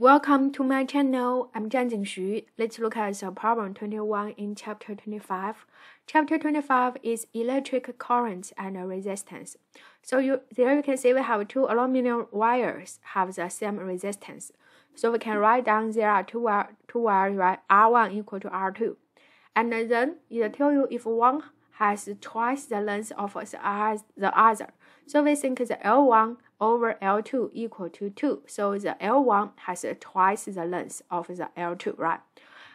Welcome to my channel. I'm Zhang Xu. Let's look at the problem 21 in chapter 25. Chapter 25 is electric current and resistance. So you there you can see we have two aluminum wires have the same resistance. So we can write down there are two wire two wires right R1 equal to R2. And then it tell you if one has twice the length of the other. So we think the L1 over L2 equal to 2. So the L1 has twice the length of the L2, right?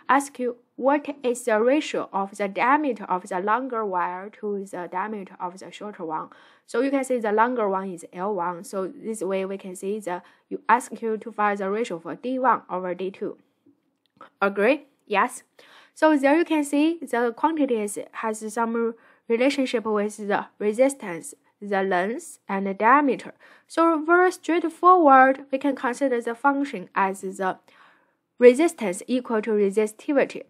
Ask you, what is the ratio of the diameter of the longer wire to the diameter of the shorter one? So you can see the longer one is L1. So this way we can see the, you ask you to find the ratio for D1 over D2. Agree? Yes. So there you can see the quantities has some relationship with the resistance the length, and the diameter. So very straightforward, we can consider the function as the resistance equal to resistivity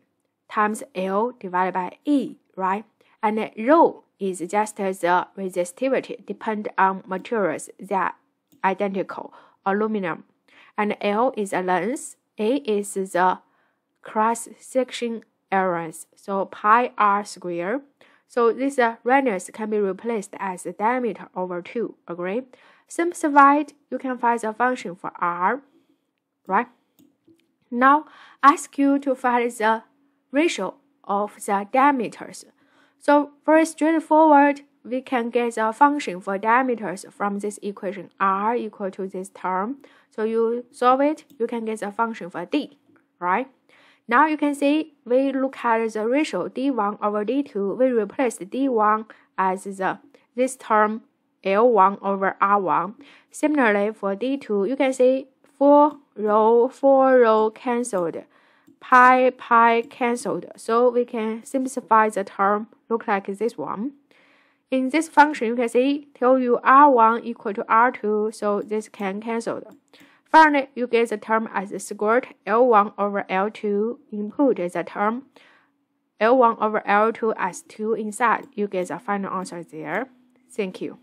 times L divided by E, right? And rho is just the resistivity depend on materials that identical, aluminum. And L is a length, A is the cross section areas, so pi r square so this uh, radius can be replaced as diameter over 2, agree? Simplified, you can find the function for r, right? Now, I ask you to find the ratio of the diameters. So very straightforward, we can get the function for diameters from this equation r equal to this term. So you solve it, you can get the function for d, right? Now you can see we look at the ratio d1 over d2. We replace d1 as the this term L1 over R1. Similarly for d2, you can see 4 rho 4 rho cancelled, pi pi cancelled. So we can simplify the term look like this one. In this function, you can see tell you R1 equal to R2, so this can cancel. Finally, you get the term as squared L1 over L2. Input the term L1 over L2 as 2 inside. You get the final answer there. Thank you.